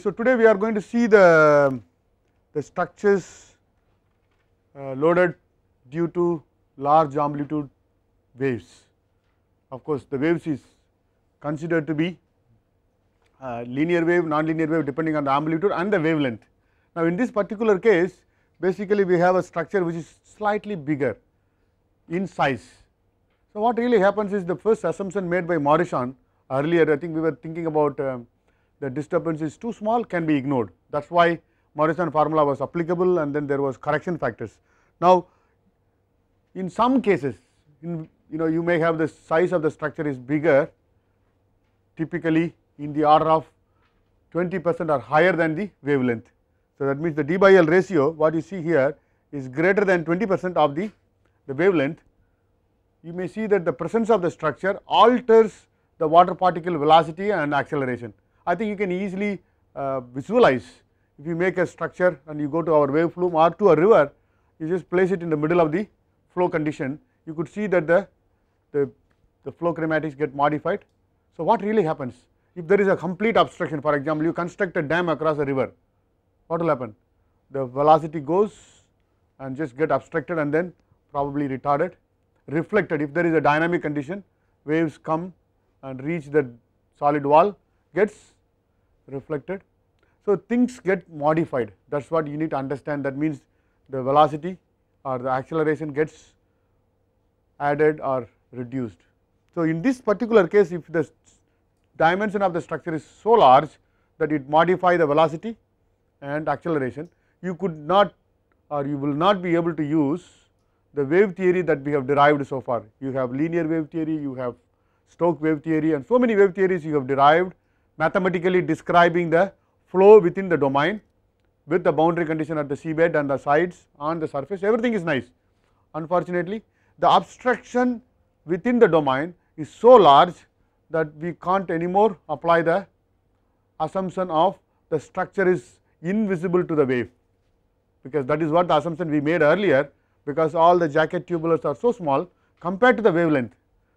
so today we are going to see the, the structures uh, loaded due to large amplitude waves. Of course, the waves is considered to be uh, linear wave, non-linear wave depending on the amplitude and the wavelength. Now, in this particular case basically we have a structure which is slightly bigger in size. So, what really happens is the first assumption made by Morison earlier I think we were thinking about um, the disturbance is too small can be ignored that is why Morison formula was applicable and then there was correction factors. Now, in some cases in you know you may have the size of the structure is bigger typically in the order of 20 percent or higher than the wavelength. So, that means the d by L ratio what you see here is greater than 20 percent of the, the wavelength. You may see that the presence of the structure alters the water particle velocity and acceleration. I think you can easily uh, visualize if you make a structure and you go to our wave flume or to a river, you just place it in the middle of the flow condition, you could see that the, the, the flow kinematics get modified. So, what really happens? If there is a complete obstruction, for example, you construct a dam across a river, what will happen? The velocity goes and just get obstructed and then probably retarded, reflected. If there is a dynamic condition, waves come and reach the solid wall, gets reflected. So, things get modified that is what you need to understand that means the velocity or the acceleration gets added or reduced. So, in this particular case if the dimension of the structure is so large that it modify the velocity and acceleration, you could not or you will not be able to use the wave theory that we have derived so far. You have linear wave theory, you have Stokes wave theory and so many wave theories you have derived mathematically describing the flow within the domain with the boundary condition at the seabed and the sides on the surface. Everything is nice. Unfortunately, the obstruction within the domain is so large that we can't anymore apply the assumption of the structure is invisible to the wave because that is what the assumption we made earlier because all the jacket tubulars are so small compared to the wavelength.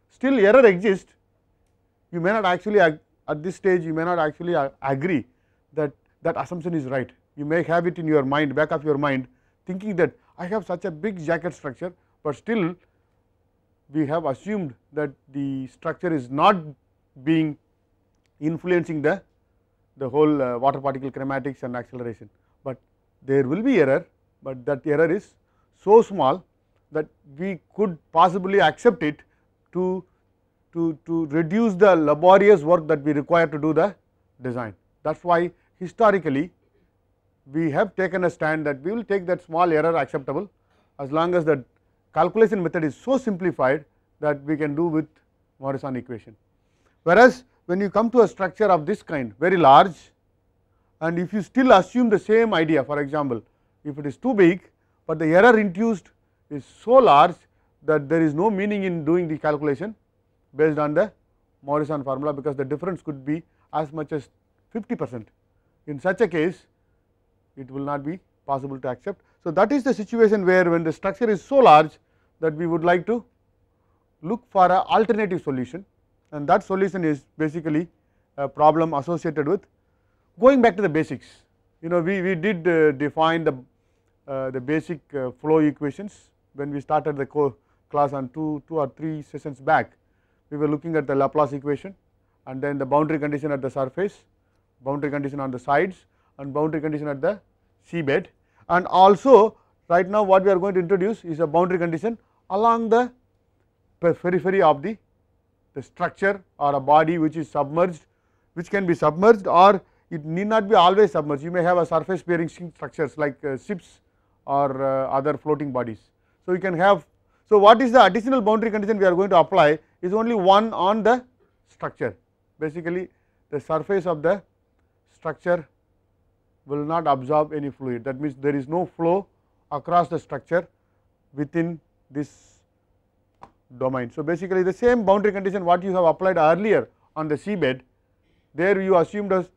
Still error exists. You may not actually at this stage you may not actually agree that that assumption is right. You may have it in your mind back of your mind thinking that I have such a big jacket structure, but still we have assumed that the structure is not being influencing the the whole uh, water particle kinematics and acceleration, but there will be error, but that error is so small that we could possibly accept it to, to, to reduce the laborious work that we require to do the design. That is why historically we have taken a stand that we will take that small error acceptable as long as the calculation method is so simplified that we can do with Morison equation. Whereas, when you come to a structure of this kind very large and if you still assume the same idea for example, if it is too big, but the error induced is so large that there is no meaning in doing the calculation based on the Morison formula because the difference could be as much as 50 percent. In such a case it will not be possible to accept. So, that is the situation where when the structure is so large that we would like to look for a alternative solution and that solution is basically a problem associated with going back to the basics. You know we, we did uh, define the, uh, the basic uh, flow equations when we started the class on 2, 2 or 3 sessions back. We were looking at the Laplace equation and then the boundary condition at the surface, boundary condition on the sides and boundary condition at the seabed and also right now what we are going to introduce is a boundary condition along the periphery of the, the structure or a body which is submerged which can be submerged or it need not be always submerged you may have a surface bearing structures like uh, ships or uh, other floating bodies. So, you can have so what is the additional boundary condition we are going to apply is only one on the structure basically the surface of the structure will not absorb any fluid that means there is no flow across the structure within this domain. So, basically the same boundary condition what you have applied earlier on the seabed there you assumed as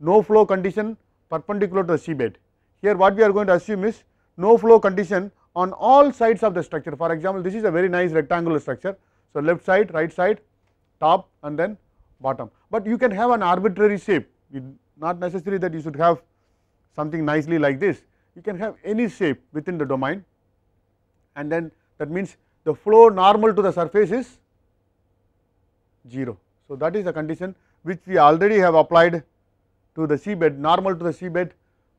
no flow condition perpendicular to the seabed. Here what we are going to assume is no flow condition on all sides of the structure for example, this is a very nice rectangular structure. So, left side, right side, top and then bottom, but you can have an arbitrary shape. Not necessary that you should have something nicely like this, you can have any shape within the domain. And then that means the flow normal to the surface is 0. So, that is the condition which we already have applied to the seabed normal to the seabed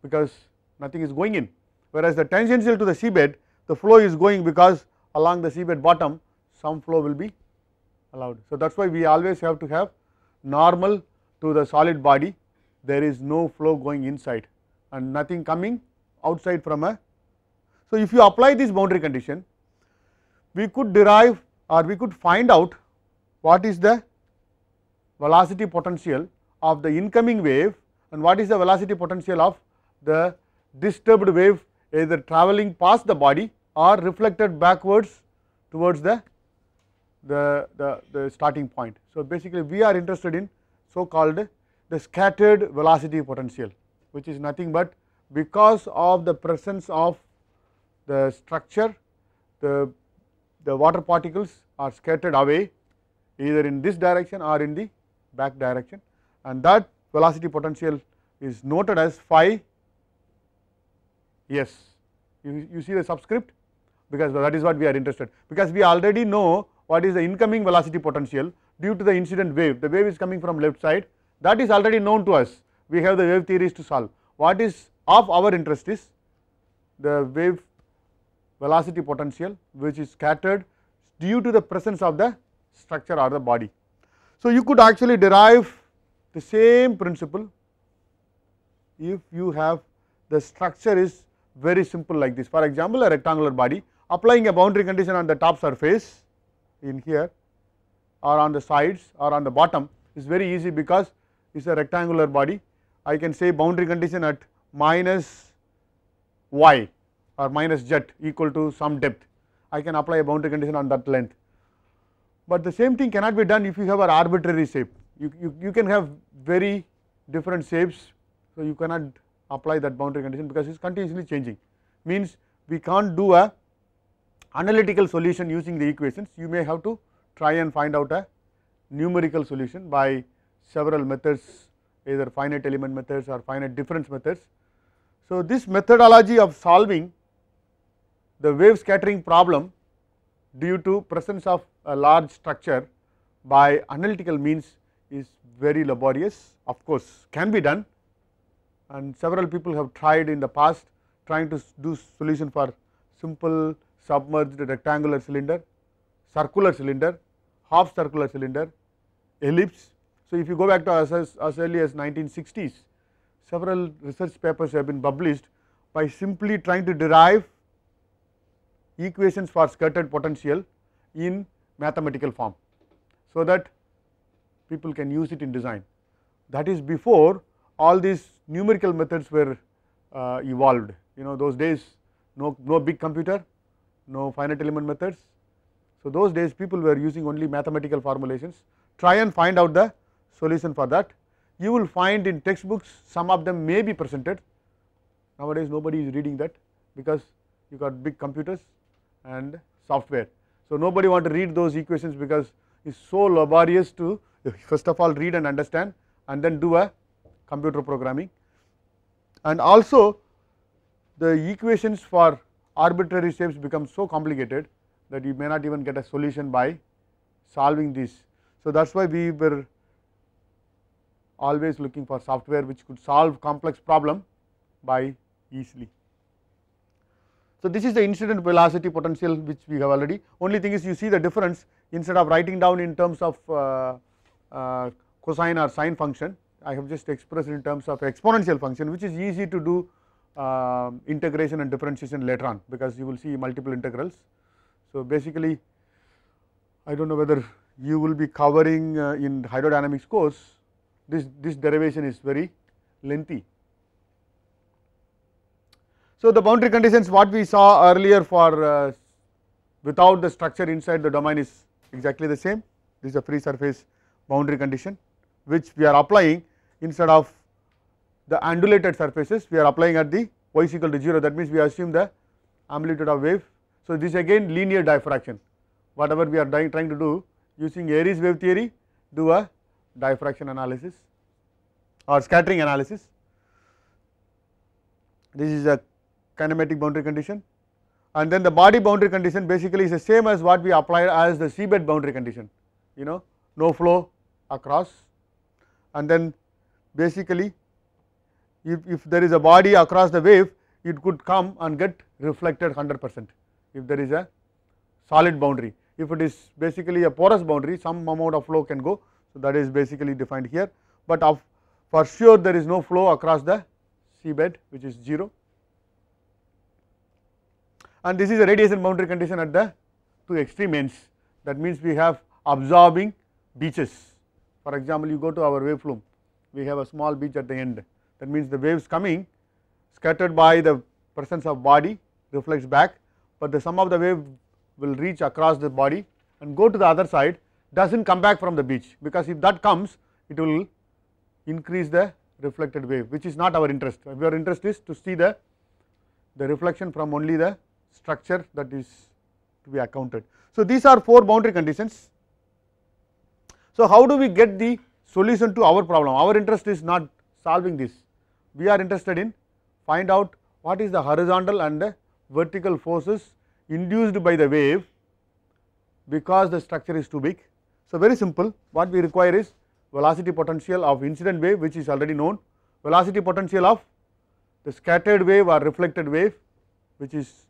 because nothing is going in. Whereas the tangential to the seabed the flow is going because along the seabed bottom some flow will be allowed. So, that is why we always have to have normal to the solid body there is no flow going inside and nothing coming outside from a. So, if you apply this boundary condition we could derive or we could find out what is the velocity potential of the incoming wave and what is the velocity potential of the disturbed wave either travelling past the body or reflected backwards towards the, the, the, the starting point. So, basically we are interested in so called the scattered velocity potential which is nothing but because of the presence of the structure the, the water particles are scattered away either in this direction or in the back direction. And that velocity potential is noted as phi yes you, you see the subscript? Because that is what we are interested. Because we already know what is the incoming velocity potential due to the incident wave. The wave is coming from left side. That is already known to us. We have the wave theories to solve. What is of our interest is the wave velocity potential which is scattered due to the presence of the structure or the body. So, you could actually derive the same principle if you have the structure is very simple like this. For example, a rectangular body applying a boundary condition on the top surface in here or on the sides or on the bottom is very easy because it is a rectangular body. I can say boundary condition at minus y or minus z equal to some depth. I can apply a boundary condition on that length. But the same thing cannot be done if you have an arbitrary shape. You, you, you can have very different shapes. So, you cannot apply that boundary condition because it is continuously changing means we can't do a analytical solution using the equations you may have to try and find out a numerical solution by several methods either finite element methods or finite difference methods. So, this methodology of solving the wave scattering problem due to presence of a large structure by analytical means is very laborious of course can be done and several people have tried in the past trying to do solution for simple submerged rectangular cylinder, circular cylinder, half circular cylinder, ellipse. So, if you go back to as, as early as 1960s, several research papers have been published by simply trying to derive equations for scattered potential in mathematical form. So, that people can use it in design that is before all these numerical methods were uh, evolved you know those days no, no big computer, no finite element methods. So, those days people were using only mathematical formulations try and find out the solution for that. You will find in textbooks some of them may be presented nowadays nobody is reading that because you got big computers and software. So, nobody want to read those equations because it is so laborious to first of all read and understand and then do a computer programming and also the equations for arbitrary shapes become so complicated that you may not even get a solution by solving this. So, that is why we were always looking for software which could solve complex problem by easily. So, this is the incident velocity potential which we have already only thing is you see the difference instead of writing down in terms of uh, uh, cosine or sine function I have just expressed in terms of exponential function which is easy to do uh, integration and differentiation later on because you will see multiple integrals. So, basically I do not know whether you will be covering uh, in hydrodynamics course this, this derivation is very lengthy. So, the boundary conditions what we saw earlier for uh, without the structure inside the domain is exactly the same this is a free surface boundary condition which we are applying instead of the undulated surfaces we are applying at the y is equal to 0 that means we assume the amplitude of wave. So, this again linear diffraction. Whatever we are trying to do using Airy's wave theory do a diffraction analysis or scattering analysis. This is a kinematic boundary condition. And then the body boundary condition basically is the same as what we applied as the seabed boundary condition. You know no flow across. And then basically if, if there is a body across the wave it could come and get reflected 100 percent if there is a solid boundary. If it is basically a porous boundary some amount of flow can go. So, that is basically defined here, but of for sure there is no flow across the seabed which is 0 and this is a radiation boundary condition at the two extreme ends that means we have absorbing beaches. For example, you go to our wave flume we have a small beach at the end that means the waves coming scattered by the presence of body reflects back, but the sum of the wave will reach across the body and go to the other side does not come back from the beach because if that comes it will increase the reflected wave which is not our interest. Our interest is to see the, the reflection from only the structure that is to be accounted. So, these are four boundary conditions. So, how do we get the solution to our problem? Our interest is not solving this, we are interested in find out what is the horizontal and vertical forces induced by the wave because the structure is too big. So, very simple what we require is velocity potential of incident wave which is already known, velocity potential of the scattered wave or reflected wave which is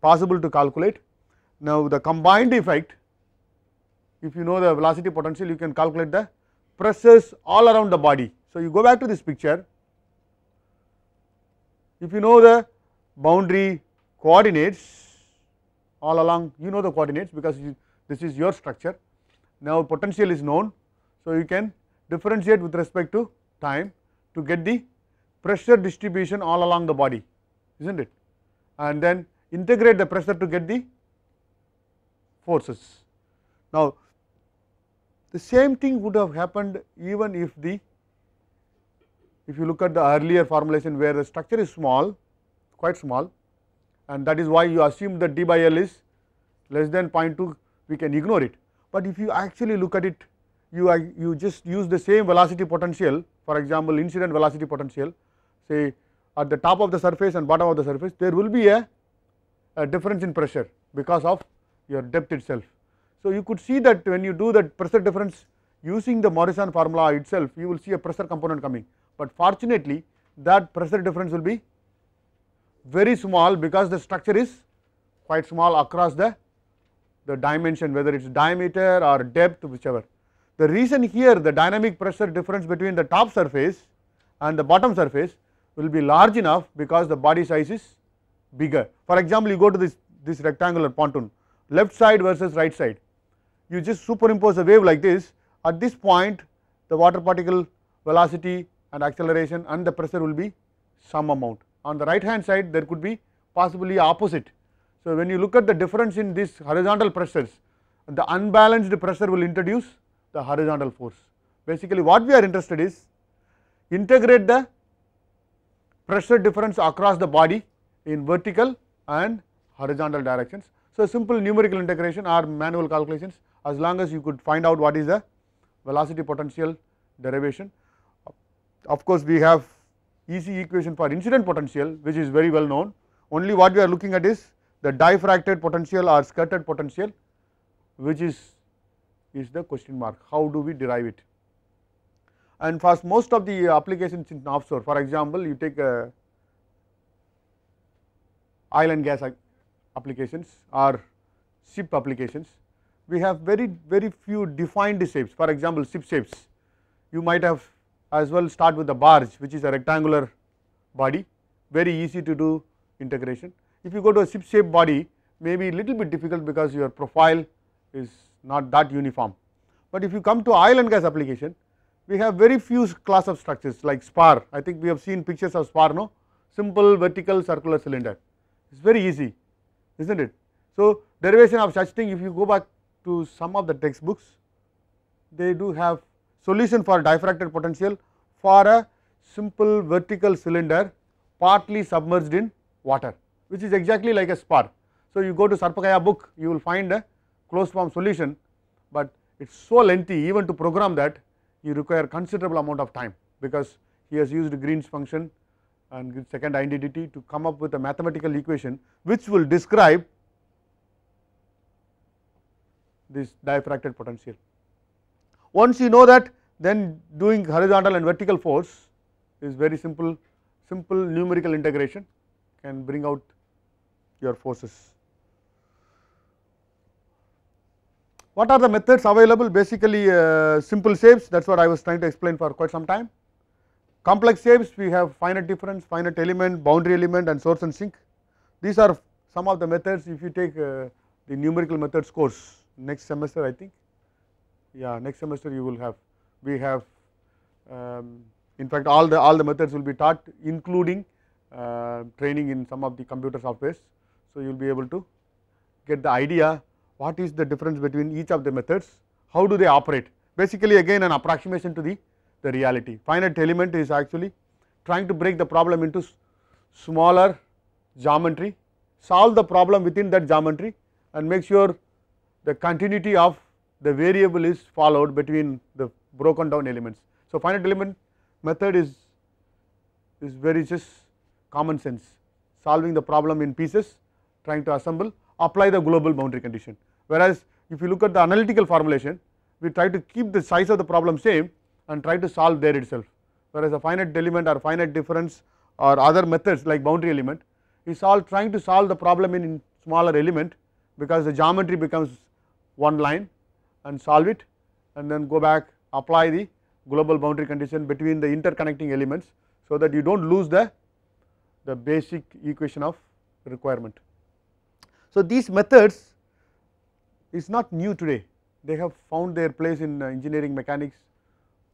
possible to calculate. Now, the combined effect if you know the velocity potential you can calculate the pressures all around the body. So, you go back to this picture if you know the boundary coordinates all along you know the coordinates because you, this is your structure. Now, potential is known. So, you can differentiate with respect to time to get the pressure distribution all along the body is not it and then integrate the pressure to get the forces. Now, the same thing would have happened even if the if you look at the earlier formulation where the structure is small quite small and that is why you assume that d by L is less than 0.2 we can ignore it. But if you actually look at it you you just use the same velocity potential for example incident velocity potential say at the top of the surface and bottom of the surface there will be a a difference in pressure because of your depth itself. So, you could see that when you do that pressure difference using the Morison formula itself you will see a pressure component coming, but fortunately that pressure difference will be very small because the structure is quite small across the, the dimension whether it is diameter or depth whichever. The reason here the dynamic pressure difference between the top surface and the bottom surface will be large enough because the body size is bigger. For example, you go to this, this rectangular pontoon left side versus right side, you just superimpose a wave like this at this point the water particle velocity and acceleration and the pressure will be some amount. On the right hand side there could be possibly opposite. So, when you look at the difference in these horizontal pressures the unbalanced pressure will introduce the horizontal force. Basically what we are interested is integrate the pressure difference across the body in vertical and horizontal directions. So, simple numerical integration or manual calculations as long as you could find out what is the velocity potential derivation. Of course, we have easy equation for incident potential which is very well known only what we are looking at is the diffracted potential or scattered potential which is is the question mark how do we derive it. And for most of the applications in offshore for example, you take a oil and gas applications or ship applications, we have very very few defined shapes. For example, ship shapes, you might have as well start with the barge which is a rectangular body, very easy to do integration. If you go to a ship shaped body, maybe a little bit difficult because your profile is not that uniform. But if you come to oil and gas application, we have very few class of structures like spar. I think we have seen pictures of spar, no? Simple vertical circular cylinder it is very easy is not it. So, derivation of such thing if you go back to some of the textbooks they do have solution for diffracted potential for a simple vertical cylinder partly submerged in water which is exactly like a spar. So, you go to Sarpkaya book you will find a closed form solution, but it is so lengthy even to program that you require considerable amount of time because he has used Green's function and second identity to come up with a mathematical equation which will describe this diffracted potential. Once you know that then doing horizontal and vertical force is very simple, simple numerical integration can bring out your forces. What are the methods available? Basically uh, simple shapes that is what I was trying to explain for quite some time. Complex shapes we have finite difference, finite element, boundary element and source and sink. These are some of the methods if you take uh, the numerical methods course next semester I think. Yeah, next semester you will have, we have um, in fact all the all the methods will be taught including uh, training in some of the computer softwares. So, you will be able to get the idea what is the difference between each of the methods, how do they operate. Basically again an approximation to the, the reality. Finite element is actually trying to break the problem into smaller geometry, solve the problem within that geometry and make sure the continuity of the variable is followed between the broken down elements. So, finite element method is, is very just common sense solving the problem in pieces trying to assemble apply the global boundary condition. Whereas, if you look at the analytical formulation we try to keep the size of the problem same and try to solve there itself. Whereas, a finite element or finite difference or other methods like boundary element is all trying to solve the problem in smaller element because the geometry becomes one line and solve it and then go back apply the global boundary condition between the interconnecting elements. So, that you do not lose the, the basic equation of requirement. So, these methods is not new today they have found their place in uh, engineering mechanics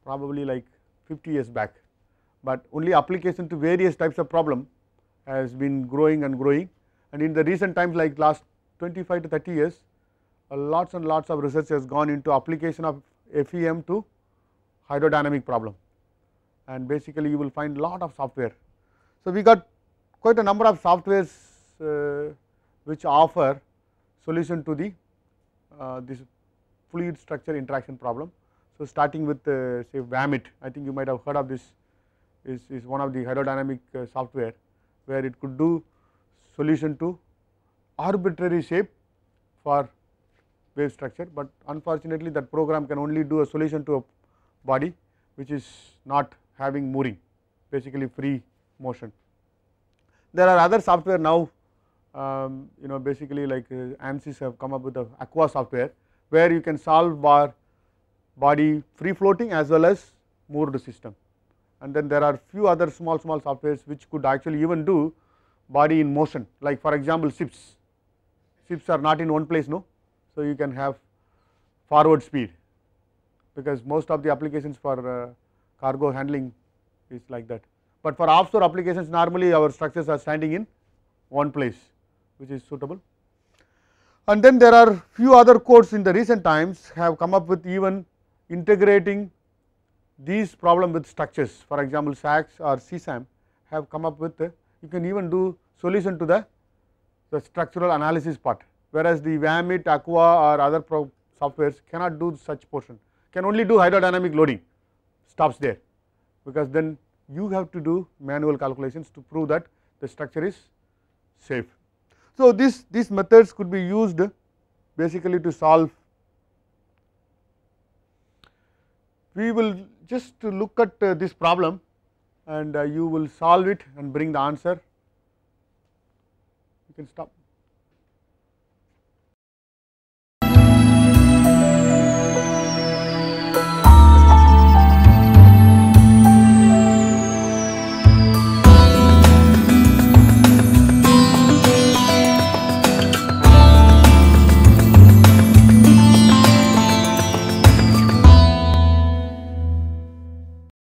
probably like 50 years back, but only application to various types of problem has been growing and growing and in the recent times like last 25 to 30 years lots and lots of research has gone into application of FEM to hydrodynamic problem and basically you will find lot of software. So, we got quite a number of softwares uh, which offer solution to the uh, this fluid structure interaction problem. So, starting with uh, say WAMIT I think you might have heard of this is, is one of the hydrodynamic uh, software where it could do solution to arbitrary shape for wave structure, but unfortunately that program can only do a solution to a body which is not having mooring basically free motion. There are other software now um, you know basically like uh, ANSYS have come up with the AQWA software where you can solve bar body free floating as well as moored system. And then there are few other small small softwares which could actually even do body in motion like for example ships ships are not in one place no so, you can have forward speed because most of the applications for uh, cargo handling is like that. But for offshore applications normally our structures are standing in one place which is suitable. And then there are few other codes in the recent times have come up with even integrating these problem with structures for example SACS or SESAM have come up with uh, you can even do solution to the, the structural analysis part whereas the WAMIT, AQWA or other softwares cannot do such portion, can only do hydrodynamic loading, stops there, because then you have to do manual calculations to prove that the structure is safe. So, this, these methods could be used basically to solve. We will just look at uh, this problem and uh, you will solve it and bring the answer. You can stop.